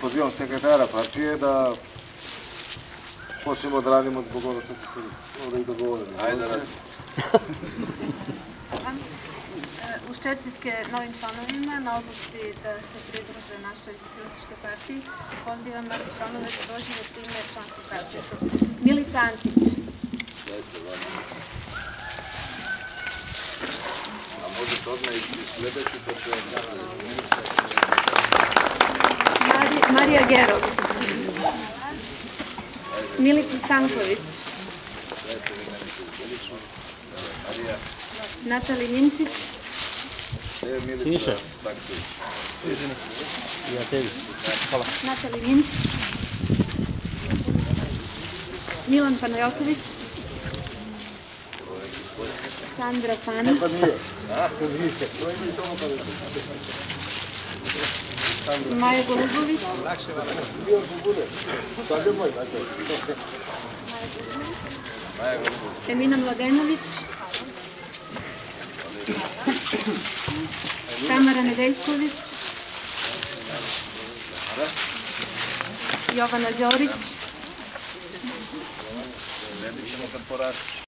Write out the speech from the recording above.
Pozivam sekretara partije da počnemo da radimo zbog ono što se ovde i dogovorili. Ajde, Izvolite. Uz čestitke novim članovima na odluci da se pridruže našoj socijalističkoj partiji, pozivam naše članove da dođu da prime članske kartice. Milica Antić, A možete odmah i sledeći, pa će Mari- Marija Gerov, Milica Stanković, Natali Minčić, E, Milica, Stanković. Natali Minčić, Milan Panajotović, Sandra Panić, Maja Golubović, Emina Mladenović, Tamara Nedeljković, Jovana Đorić, Ne ćemo kad porastu.